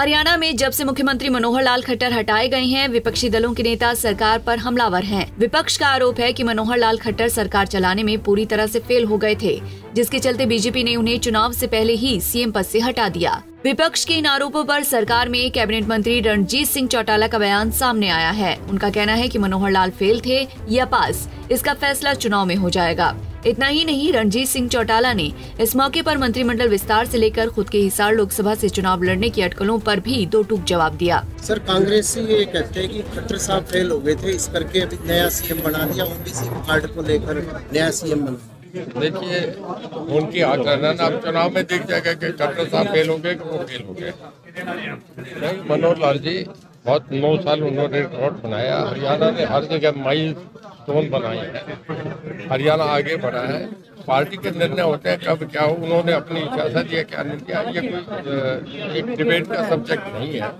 हरियाणा में जब से मुख्यमंत्री मनोहर लाल खट्टर हटाए गए हैं, विपक्षी दलों के नेता सरकार पर हमलावर हैं। विपक्ष का आरोप है कि मनोहर लाल खट्टर सरकार चलाने में पूरी तरह से फेल हो गए थे जिसके चलते बीजेपी ने उन्हें चुनाव से पहले ही सीएम पद से हटा दिया। विपक्ष के इन आरोपों पर सरकार में कैबिनेट मंत्री रणजीत सिंह चौटाला का बयान सामने आया है। उनका कहना है कि मनोहर लाल फेल थे या पास, इसका फैसला चुनाव में हो जाएगा। इतना ही नहीं, रणजीत सिंह चौटाला ने इस मौके पर मंत्रिमंडल विस्तार से लेकर खुद के हिसार लोकसभा से चुनाव लड़ने की अटकलों पर भी दो टूक जवाब दिया। सर, कांग्रेस ये कहते हैं कि खट्टर साहब फेल हो गए थे, इस करके अभी नया सीएम बना दिया, ओबीसी कार्ड को लेकर नया सीएम बना। देखिए, उनकी आकलन अब चुनाव में दिख जाएगा कि खट्टर साहब फेल हो गए कि वो फेल हो गए नहीं, मनोहर लाल जी, बहुत नौ साल उन्होंने रिकॉर्ड बनाया। हरियाणा ने हर जगह माइल स्टोन बनाए हैं। हरियाणा आगे बढ़ा है। पार्टी के निर्णय होते हैं, कब क्या हो, उन्होंने अपनी इजाज़त दिया, क्या नहीं दिया, ये कोई एक डिबेट का सब्जेक्ट नहीं है।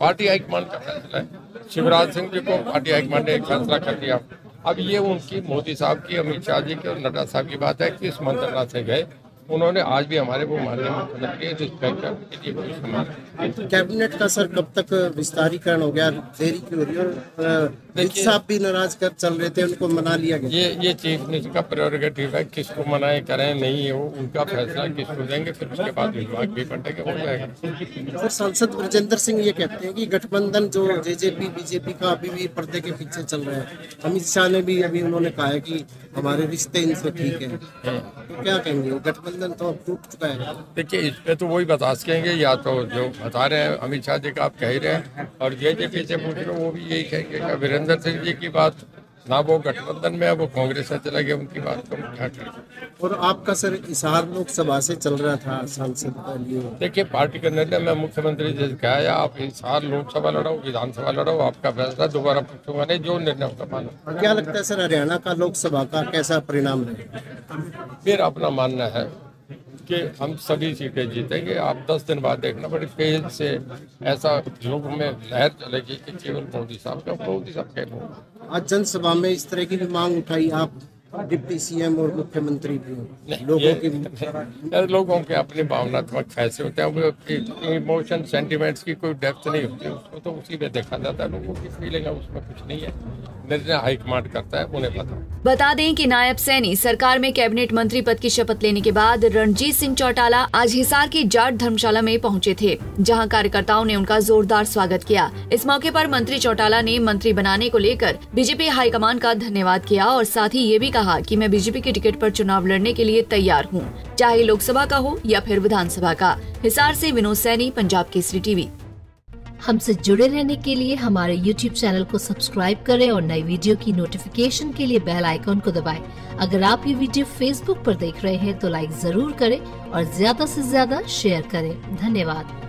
पार्टी हाईकमान का फैसला है। शिवराज सिंह जी को पार्टी हाईकमान ने एक फैसला कर दिया। अब ये उनकी मोदी साहब की, अमित शाह जी की और नड्डा साहब की बात है कि इस मंत्रणा से गए। उन्होंने आज भी हमारे वो माननीय मुख्यमंत्री कैबिनेट का सर कब तक विस्तारीकरण हो गया? देरी क्यों हो रही है? साहब भी नाराज़ कर चल रहे थे उनको मना लिया गया। ये ये चीफ मिनिस्टर का प्रेरोगेटिव है किसको मनाए करें नहीं है वो उनका फैसला किसको देंगे फिर उसके बाद विभाग भी बंटेगा हो। जाएगा सर सांसद ब्रजेंद्र सिंह ये कहते हैं कि गठबंधन जो जेजेपी बीजेपी का अभी भी पर्दे के पीछे चल रहा है अमित शाह ने भी अभी उन्होंने कहा है कि हमारे रिश्ते इनसे ठीक है। तो क्या कहेंगे गठबंधन तो अब टूट चुका है। देखिए इस पे तो वही बता सकेंगे या तो जो बता रहे हैं अमित शाह जी का आप कह ही रहे हैं और जेजेपी से पूछ रहे हो वो भी यही कहेंगे वीरेंद्र सिंह जी की बात ना वो गठबंधन में है वो कांग्रेस से चला गया उनकी बात को करें और आपका सर इशार लोकसभा से चल रहा था सांसद देखिए पार्टी का निर्णय मैं मुख्यमंत्री जी से कहा आप इशार लोकसभा लड़ो विधानसभा लड़ो आपका फैसला दोबारा पूछूँगा नहीं जो निर्णय होगा मानो। क्या लगता है सर हरियाणा का लोकसभा का कैसा परिणाम रहेगा मेरा अपना मानना है कि हम सभी सीटें जीतेंगे। आप दस दिन बाद देखना, बड़ी तेज से ऐसा लोगों में लहर चलेगी कि केवल मोदी साहब का, मोदी साहब का आज जनसभा में इस तरह की भी मांग उठाई, आप डिप्टी सीएम और मुख्यमंत्री भी लोगों की लोगों के अपने भावनात्मक फैसले होते हैं इमोशन सेंटिमेंट्स की कोई डेप्थ नहीं होती उसको तो उसी में देखा जाता है लोगों की फीलिंग है उसमें कुछ नहीं है। निर्णय हाईकमांड करता है उन्हें पता बता दें कि नायब सैनी सरकार में कैबिनेट मंत्री पद की शपथ लेने के बाद रणजीत सिंह चौटाला आज हिसार की जाट धर्मशाला में पहुँचे थे जहाँ कार्यकर्ताओं ने उनका जोरदार स्वागत किया। इस मौके पर मंत्री चौटाला ने मंत्री बनाने को लेकर बीजेपी हाईकमान का धन्यवाद किया और साथ ही ये भी कहा कि मैं बीजेपी के टिकट पर चुनाव लड़ने के लिए तैयार हूँ, चाहे लोकसभा का हो या फिर विधानसभा का। हिसार से विनोद सैनी, पंजाब केसरी टीवी। हमसे जुड़े रहने के लिए हमारे YouTube चैनल को सब्सक्राइब करें और नई वीडियो की नोटिफिकेशन के लिए बेल आइकॉन को दबाएँ। अगर आप ये वीडियो Facebook पर देख रहे हैं तो लाइक ज़रूर करें और ज़्यादा से ज़्यादा शेयर करें। धन्यवाद।